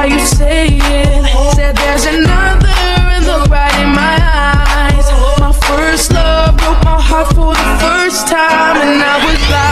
are you saying? Said there's another look right in my eyes. My first love broke my heart for the first time, and I was lying.